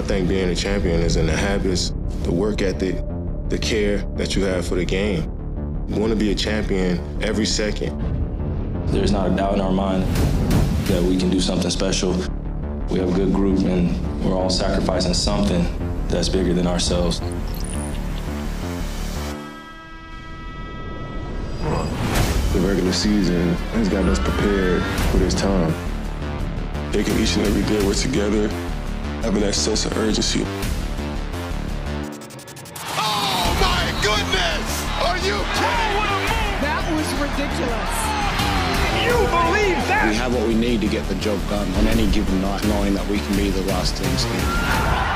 I think being a champion is in the habits, the work ethic, the care that you have for the game. You want to be a champion every second. There's not a doubt in our mind that we can do something special. We have a good group and we're all sacrificing something that's bigger than ourselves. The regular season has got us prepared for this time. Taking each and every day we're together, having that sense of urgency. Oh my goodness! Are you kidding? That was ridiculous. You believe that? We have what we need to get the job done on any given night, knowing that we can be the last team standing.